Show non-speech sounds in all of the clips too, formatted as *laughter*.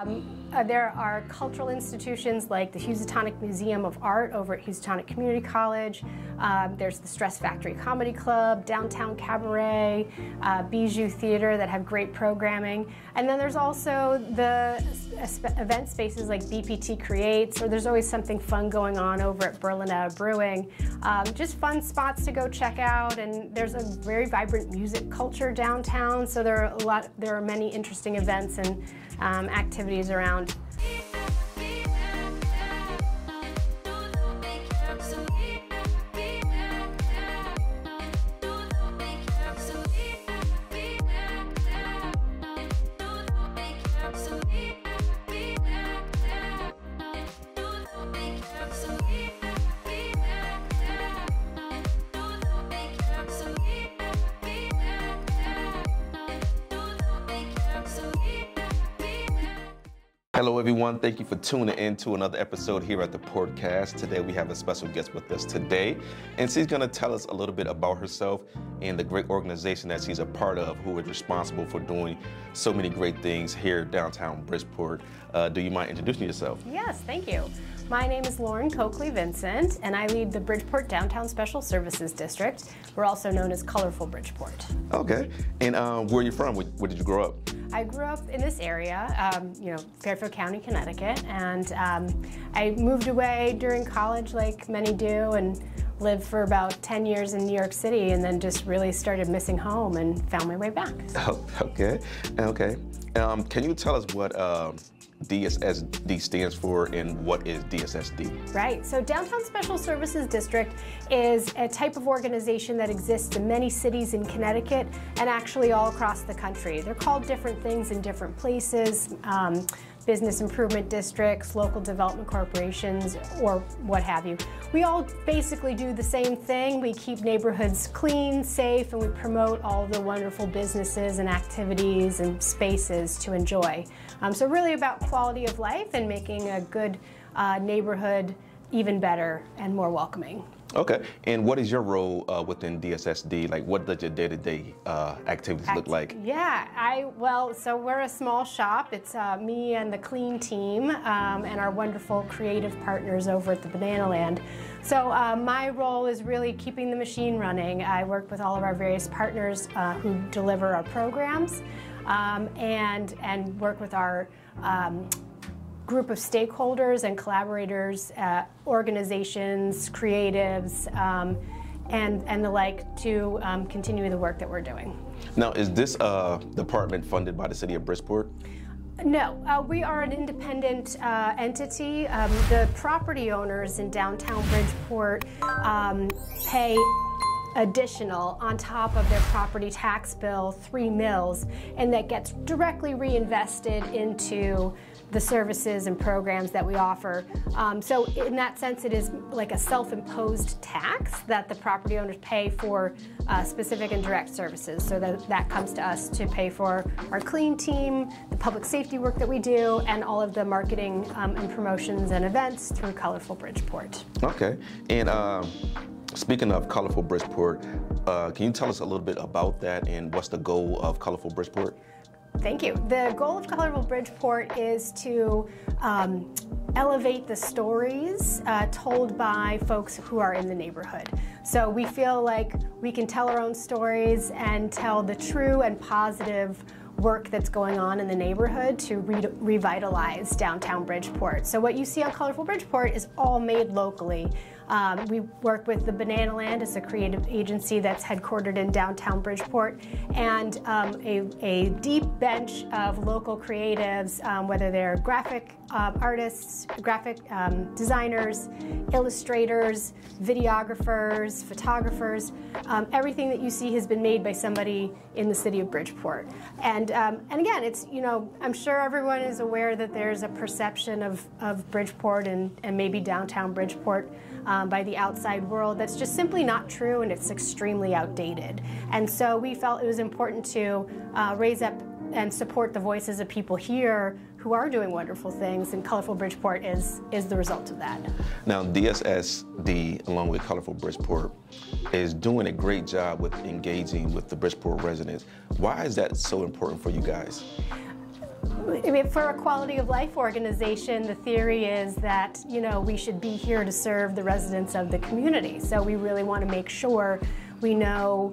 Um, uh, there are cultural institutions like the Housatonic Museum of Art over at Housatonic Community College. Um, there's the Stress Factory Comedy Club, Downtown Cabaret, uh, Bijou Theater that have great programming. And then there's also the event spaces like BPT Creates, or there's always something fun going on over at Berlinetta Brewing. Um, just fun spots to go check out, and there's a very vibrant music culture downtown. So there are a lot, there are many interesting events and um, activities around. Hello, everyone. Thank you for tuning in to another episode here at the Portcast. Today, we have a special guest with us today, and she's going to tell us a little bit about herself and the great organization that she's a part of, who is responsible for doing so many great things here downtown Bridgeport. Uh, do you mind introducing yourself? Yes, thank you. My name is Lauren Coakley Vincent, and I lead the Bridgeport Downtown Special Services District. We're also known as Colorful Bridgeport. Okay. And um, where are you from? Where, where did you grow up? I grew up in this area, um, you know, Fairfield County, Connecticut, and um, I moved away during college, like many do, and lived for about 10 years in New York City, and then just really started missing home and found my way back. *laughs* Oh, okay, okay. Um, can you tell us what um, DSSD stands for and what is DSSD? Right, so Downtown Special Services District is a type of organization that exists in many cities in Connecticut and actually all across the country. They're called different things in different places. Um, business improvement districts, local development corporations, or what have you. We all basically do the same thing. We keep neighborhoods clean, safe, and we promote all the wonderful businesses and activities and spaces to enjoy. Um, so really about quality of life and making a good uh, neighborhood even better and more welcoming. Okay. And what is your role uh, within DSSD? Like, what does your day-to-day uh, activities Act- look like? Yeah, I well, so we're a small shop. It's uh, me and the clean team um, and our wonderful creative partners over at the Banana Land. So uh, my role is really keeping the machine running. I work with all of our various partners uh, who deliver our programs, um, and and work with our um, group of stakeholders and collaborators, uh, organizations, creatives, um, and, and the like to um, continue the work that we're doing. Now, is this uh, department funded by the city of Bridgeport? No, uh, we are an independent uh, entity. Um, the property owners in downtown Bridgeport um, pay additional on top of their property tax bill, three mills, and that gets directly reinvested into the services and programs that we offer. Um, so in that sense, it is like a self-imposed tax that the property owners pay for uh, specific and direct services. So that, that comes to us to pay for our clean team, the public safety work that we do, and all of the marketing um, and promotions and events through Colorful Bridgeport. Okay, and um, speaking of Colorful Bridgeport, uh, can you tell us a little bit about that and what's the goal of Colorful Bridgeport? Thank you. The goal of Colorful Bridgeport is to um, elevate the stories uh, told by folks who are in the neighborhood. So we feel like we can tell our own stories and tell the true and positive work that's going on in the neighborhood to re revitalize downtown Bridgeport. So what you see on Colorful Bridgeport is all made locally. Um, we work with the Banana Land, it's a creative agency that's headquartered in downtown Bridgeport, and um, a, a, deep bench of local creatives, um, whether they're graphic uh, artists, graphic um, designers, illustrators, videographers, photographers. Um, everything that you see has been made by somebody in the city of Bridgeport. And, um, and again, it's, you know, I'm sure everyone is aware that there's a perception of, of Bridgeport and, and maybe downtown Bridgeport um, by the outside world that's just simply not true and it's extremely outdated. And so we felt it was important to uh, raise up and support the voices of people here who are doing wonderful things, and Colorful Bridgeport is is the result of that. Now, DSSD, along with Colorful Bridgeport, is doing a great job with engaging with the Bridgeport residents. Why is that so important for you guys? I mean, for a quality of life organization, the theory is that you know we should be here to serve the residents of the community. So we really want to make sure we know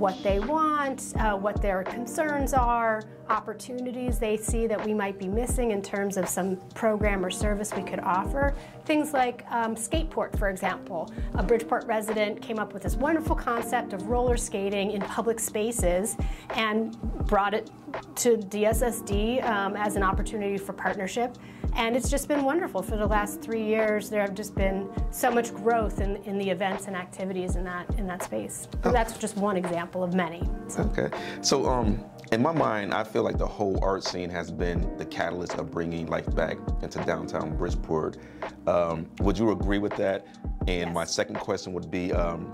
what they want, uh, what their concerns are, opportunities they see that we might be missing in terms of some program or service we could offer. Things like um, Skateport, for example. A Bridgeport resident came up with this wonderful concept of roller skating in public spaces and brought it to DSSD um, as an opportunity for partnership. And it's just been wonderful. For the last three years, there have just been so much growth in, in the events and activities in that in that space. Oh. That's just one example of many. So. Okay. So um, in my mind, I feel like the whole art scene has been the catalyst of bringing life back into downtown Bridgeport. Um, would you agree with that? And yes. my second question would be, um,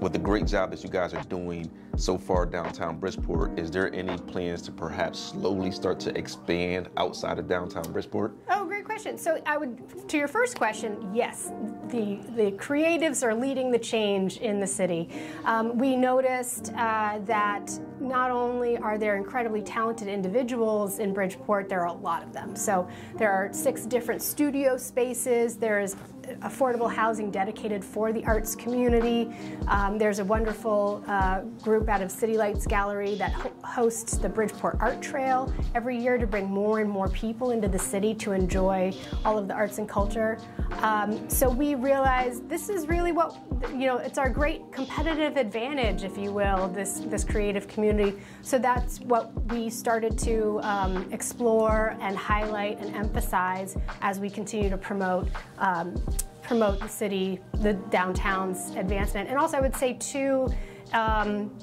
with the great job that you guys are doing so far downtown Bridgeport, is there any plans to perhaps slowly start to expand outside of downtown Bridgeport? Oh, great question. So I would, to your first question, yes, the the creatives are leading the change in the city. Um, we noticed uh, that not only are there incredibly talented individuals in Bridgeport, there are a lot of them. So there are six different studio spaces. There is affordable housing dedicated for the arts community. Um, there's a wonderful uh, group out of City Lights Gallery that ho hosts the Bridgeport Art Trail every year to bring more and more people into the city to enjoy all of the arts and culture. Um, so we realized this is really what, you know, it's our great competitive advantage, if you will, this, this creative community. So that's what we started to um, explore and highlight and emphasize as we continue to promote um, promote the city, the downtown's advancement. And also I would say too, um,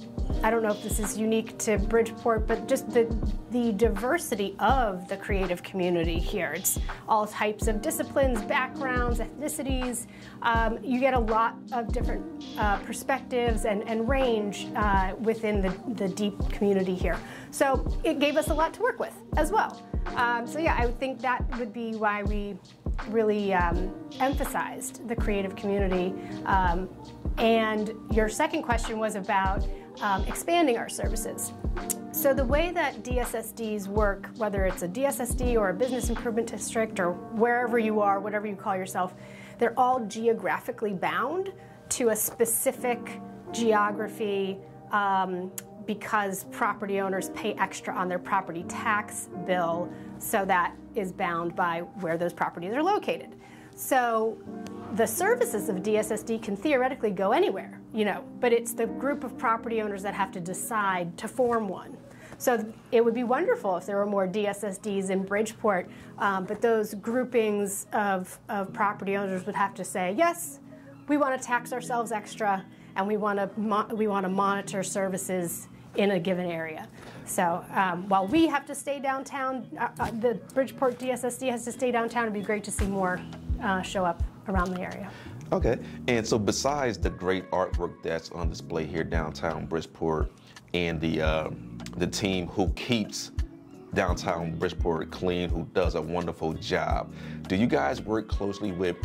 I don't know if this is unique to Bridgeport, but just the, the diversity of the creative community here. It's all types of disciplines, backgrounds, ethnicities. Um, you get a lot of different uh, perspectives and, and range uh, within the, the deep community here. So it gave us a lot to work with as well. Um, so yeah, I would think that would be why we really um, emphasized the creative community. Um, and your second question was about um, expanding our services. So the way that DSSDs work, whether it's a DSSD or a business improvement district or wherever you are, whatever you call yourself, they're all geographically bound to a specific geography um, because property owners pay extra on their property tax bill, so that is bound by where those properties are located. So the services of DSSD can theoretically go anywhere, you know, but it's the group of property owners that have to decide to form one. So it would be wonderful if there were more DSSDs in Bridgeport, um, but those groupings of, of property owners would have to say, yes, we want to tax ourselves extra, and we want to we want to monitor services in a given area. So um, while we have to stay downtown, uh, uh, the Bridgeport DSSD has to stay downtown. It'd be great to see more uh, show up around the area. Okay, and so besides the great artwork that's on display here downtown Bridgeport, and the uh, the team who keeps downtown Bridgeport clean, who does a wonderful job, do you guys work closely with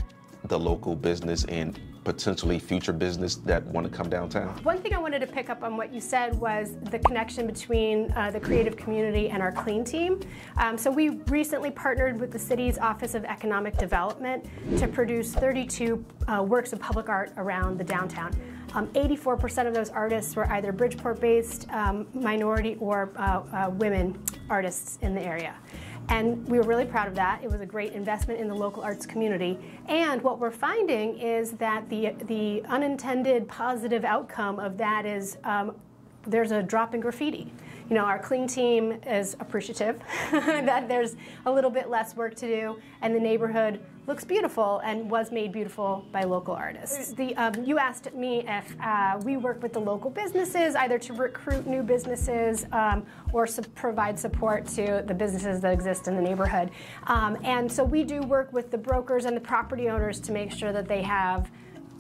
the local business and potentially future business that want to come downtown? One thing I wanted to pick up on what you said was the connection between uh, the creative community and our clean team. Um, so we recently partnered with the city's Office of Economic Development to produce 32 uh, works of public art around the downtown. 84% um, of those artists were either Bridgeport-based, um, minority, or uh, uh women artists in the area. And we were really proud of that. It was a great investment in the local arts community. And what we're finding is that the, the unintended positive outcome of that is um, there's a drop in graffiti you know, our clean team is appreciative *laughs* that there's a little bit less work to do, and the neighborhood looks beautiful and was made beautiful by local artists. The, um, you asked me if uh, we work with the local businesses, either to recruit new businesses um, or su provide support to the businesses that exist in the neighborhood. Um, and so we do work with the brokers and the property owners to make sure that they have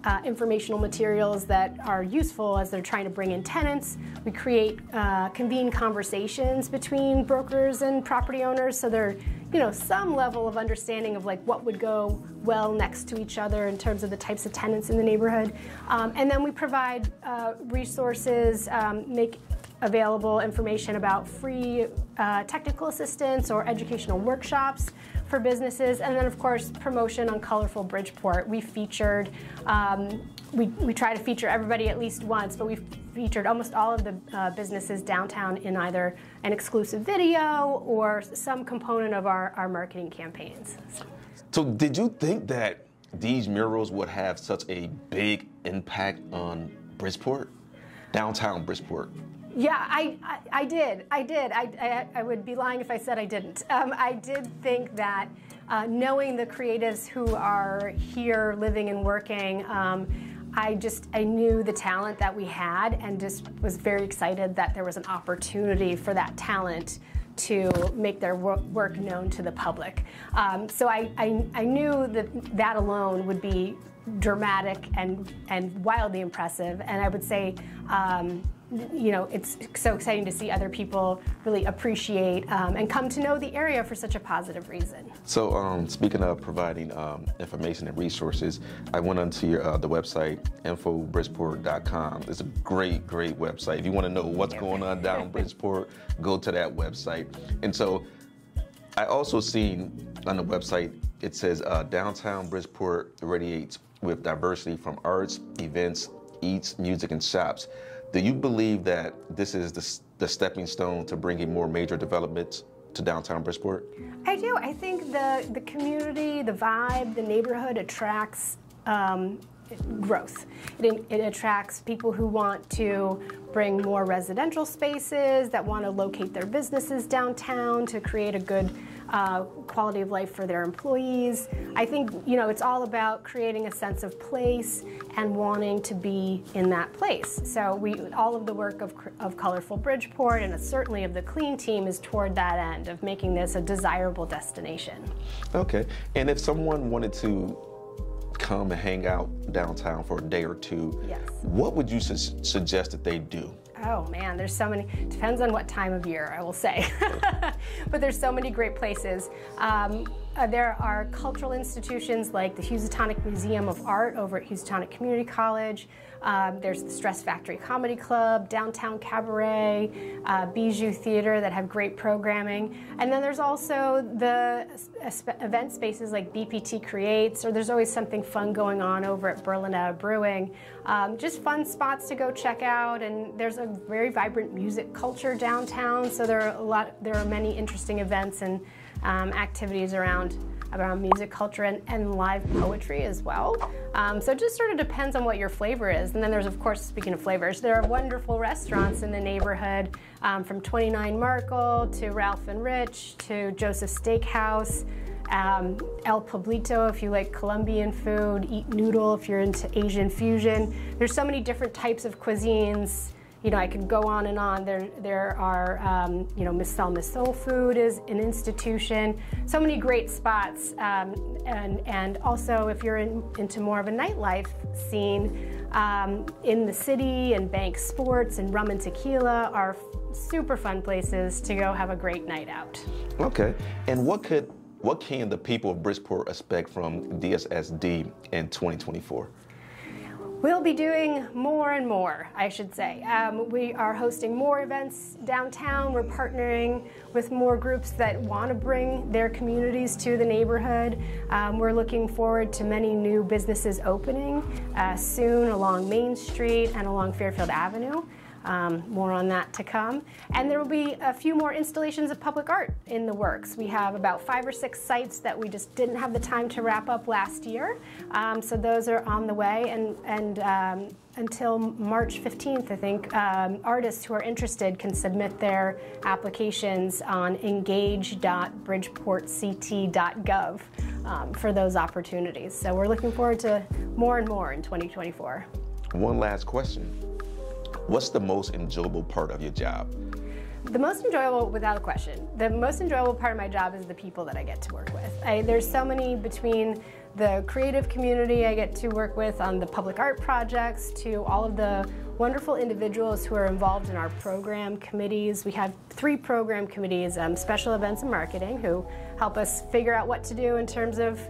uh, informational materials that are useful as they're trying to bring in tenants. We create uh, convene conversations between brokers and property owners so there you know some level of understanding of like what would go well next to each other in terms of the types of tenants in the neighborhood. Um, and then we provide uh, resources, um, make available information about free uh, technical assistance or educational workshops for businesses, and then of course promotion on Colorful Bridgeport. We featured, um, we, we try to feature everybody at least once, but we featured almost all of the uh, businesses downtown in either an exclusive video or some component of our, our marketing campaigns. So. so did you think that these murals would have such a big impact on Bridgeport, downtown Bridgeport? Yeah, I, I, I, did. I did. I, I, I, would be lying if I said I didn't. Um, I did think that uh, knowing the creatives who are here living and working, um, I just I knew the talent that we had and just was very excited that there was an opportunity for that talent to make their work known to the public. Um, so I, I, I, knew that that alone would be dramatic and, and wildly impressive. And I would say, um, you know, it's so exciting to see other people really appreciate um, and come to know the area for such a positive reason. So, um, speaking of providing um, information and resources, I went onto your, uh, the website infobridgeport.com. It's a great, great website. If you want to know what's going on down *laughs* Bridgeport, go to that website. And so, I also seen on the website it says uh, downtown Bridgeport radiates with diversity from arts, events, eats, music, and shops. Do you believe that this is the, the stepping stone to bringing more major developments to downtown Bridgeport? I do. I think the, the community, the vibe, the neighborhood attracts um, growth. It, it, attracts people who want to bring more residential spaces, that want to locate their businesses downtown to create a good uh, quality of life for their employees. I think you know it's all about creating a sense of place and wanting to be in that place. So we all of the work of, of Colorful Bridgeport and certainly of the Clean Team is toward that end of making this a desirable destination. Okay, and if someone wanted to come and hang out downtown for a day or two, yes. what would you su- suggest that they do? Oh man, there's so many. Depends on what time of year, I will say. *laughs* but there's so many great places. Um, uh, there are cultural institutions like the Housatonic Museum of Art over at Housatonic Community College. Um, there's the Stress Factory Comedy Club, Downtown Cabaret, uh, Bijou Theater that have great programming. And then there's also the event spaces like BPT Creates, or there's always something fun going on over at Berlinetta Brewing. Um, just fun spots to go check out, and there's a very vibrant music culture downtown. So there are a lot, there are many interesting events and um, activities around around music culture and, and live poetry as well. Um, so it just sort of depends on what your flavor is. And then there's, of course, speaking of flavors, there are wonderful restaurants in the neighborhood um, from 29 Markle to Ralph and Rich to Joseph Steakhouse. Um, El Pueblito if you like Colombian food, Eat Noodle if you're into Asian fusion. There's so many different types of cuisines you know, I could go on and on. There, there are, um, you know, Miss Selma's Soul Food is an institution. So many great spots, um, and and also if you're in, into more of a nightlife scene um, in the city and Bank Sports and Rum and Tequila are super fun places to go have a great night out. Okay, and what could what can the people of Bridgeport expect from DSSD in 2024? We'll be doing more and more, I should say. Um, we are hosting more events downtown. We're partnering with more groups that want to bring their communities to the neighborhood. Um, we're looking forward to many new businesses opening uh, soon along Main Street and along Fairfield Avenue. Um, more on that to come. And there will be a few more installations of public art in the works. We have about five or six sites that we just didn't have the time to wrap up last year. Um, so those are on the way. And, and um, until March 15th, I think, um, artists who are interested can submit their applications on engage.bridgeportct.gov um, for those opportunities. So we're looking forward to more and more in 2024. One last question. What's the most enjoyable part of your job? The most enjoyable, without a question, the most enjoyable part of my job is the people that I get to work with. I, there's so many between the creative community I get to work with on the public art projects to all of the wonderful individuals who are involved in our program committees. We have three program committees, um, special events and marketing, who help us figure out what to do in terms of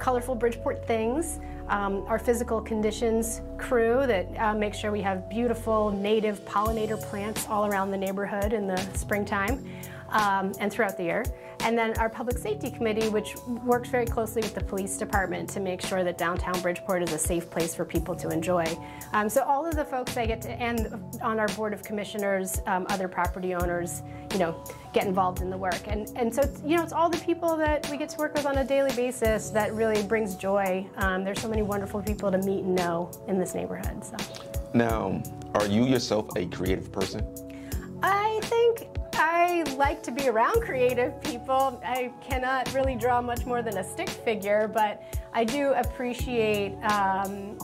colorful Bridgeport things, um, our physical conditions crew that uh, makes sure we have beautiful native pollinator plants all around the neighborhood in the springtime um, and throughout the year. And then our public safety committee, which works very closely with the police department to make sure that downtown Bridgeport is a safe place for people to enjoy. Um, so all of the folks I get to, and on our board of commissioners, um, other property owners, you know, get involved in the work. And, and so, it's, you know, it's all the people that we get to work with on a daily basis that really brings joy. Um, there's so many wonderful people to meet and know in this neighborhood. So. Now, are you yourself a creative person? I think I like to be around creative people. I cannot really draw much more than a stick figure, but I do appreciate um,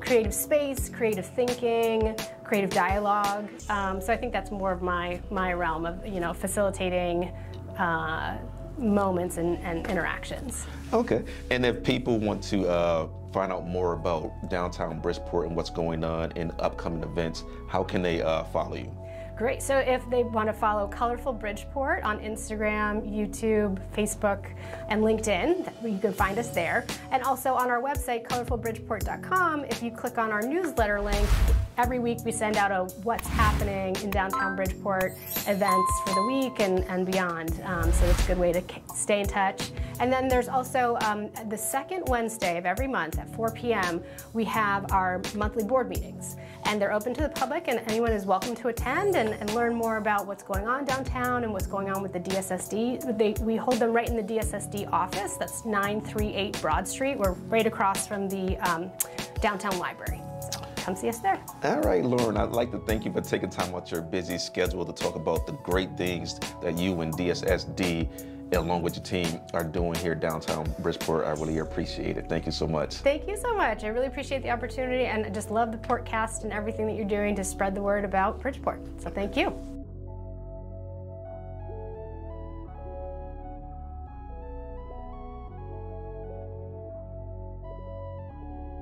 creative space, creative thinking, creative dialogue. Um, so I think that's more of my my realm of you know facilitating. Uh, moments and, and, interactions. Okay. And if people want to uh, find out more about downtown Bridgeport and what's going on in upcoming events, how can they uh, follow you? Great. So if they want to follow Colorful Bridgeport on Instagram, YouTube, Facebook, and LinkedIn, you can find us there. And also on our website, colorfulbridgeport.com, if you click on our newsletter link, every week we send out a what's happening in downtown Bridgeport events for the week and, and beyond. Um, so it's a good way to stay in touch. And then there's also um, the second Wednesday of every month at 4 p.m., we have our monthly board meetings and they're open to the public and anyone is welcome to attend and, and learn more about what's going on downtown and what's going on with the DSSD. They, we hold them right in the DSSD office. That's 938 Broad Street. We're right across from the um, downtown library. So come see us there. All right, Lauren, I'd like to thank you for taking time out your busy schedule to talk about the great things that you and DSSD along with your team are doing here downtown Bridgeport. I really appreciate it. Thank you so much. Thank you so much. I really appreciate the opportunity and I just love the Portcast and everything that you're doing to spread the word about Bridgeport. So thank you.